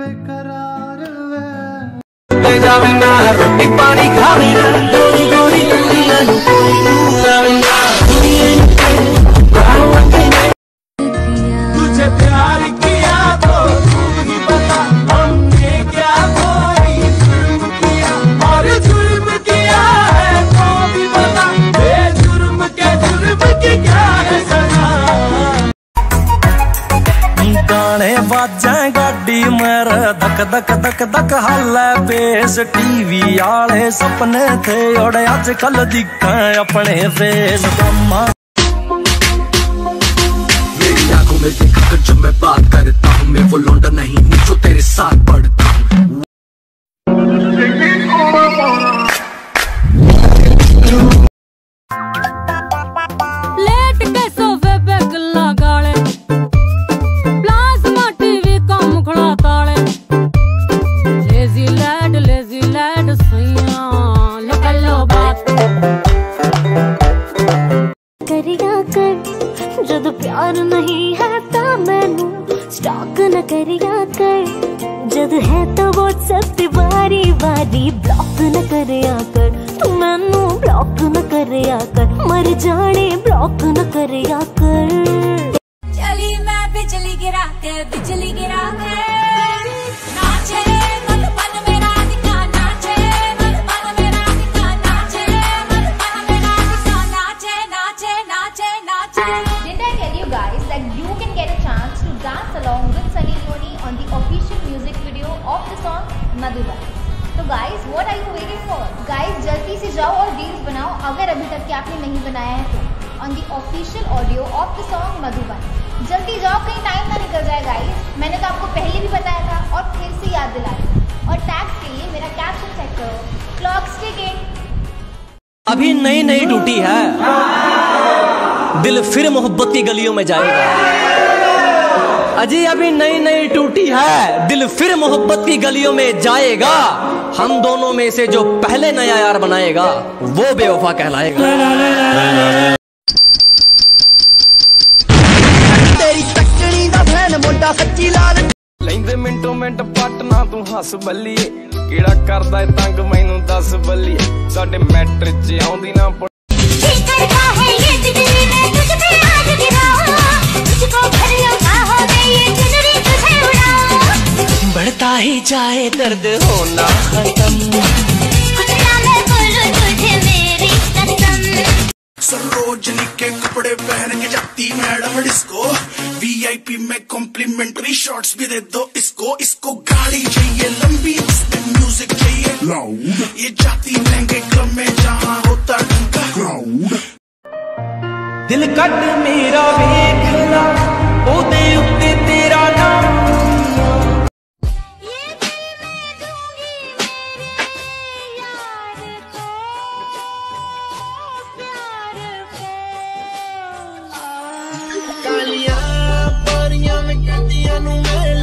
बेकरार वे जावे ना बाजें गाड़ी मेर धक धक धक धक हल पेस टीवी आले सपने थे ओड़े आजकल दिखा अपने फेस कमा मेरी आँखों में देखा कर जब मैं बात करता हूँ मैं वो लौंडा नहीं जो तेरे साथ पढ़ता हूँ कर जद प्यार नहीं है तो मैनू स्टॉक न करिया कर जद है तो व्हाट्सएप पे बारी बारी ब्लॉक न करिया कर तू मैनू ब्लॉक न करिया कर मर जाने ब्लॉक न करिया कर अगर अभी तक के आपने नहीं बनाया है? तो on the official audio of the song Madhuban जल्दी जाओ, कहीं टाइम ना निकल जाए गाइस मैंने तो आपको पहले भी बताया था और फिर से याद दिला दी और टैग के लिए मेरा कैप्शन चेक करो। क्लॉक टिकट अभी नई नई टूटी है। दिल फिर मोहब्बत की गलियों में जाएगा। अजी, अभी नई नई टूटी है। दिल फिर मोहब्बत की गलियों में जाएगा। हम दोनों में से जो पहले नया यार बनाएगा वो बेवफा कहलाएगा ਤੇਰੀ ਤੱਕਣੀ ਦਾ ਫੈਨ ਮੁੰਡਾ ਸੱਚੀ ਲਾਲ ਲੈਂਦੇ ਮਿੰਟੋ ਮਿੰਟ ਪੱਟ ਨਾ ਤੂੰ ਹੱਸ ਬੱਲੀਏ ਕਿਹੜਾ ਕਰਦਾ ਏ ਤੰਗ ਮੈਨੂੰ ਦੱਸ ਬੱਲੀਏ ਸਾਡੇ ਮੈਟਰ ਚ ਆਉਂਦੀ ਨਾ ही जाए दर्द होना खत्म। सरोजनी के कपड़े पहन के जाती मैडम डिस्को। वीआईपी में कॉम्प्लीमेंट्री शॉर्ट भी दे दो इसको। इसको गाड़ी चाहिए लंबी उसमें म्यूज़िक चाहिए। ये जाती महँगे क्रम में जहाँ होता दिल कट मेरा देखना la tía no me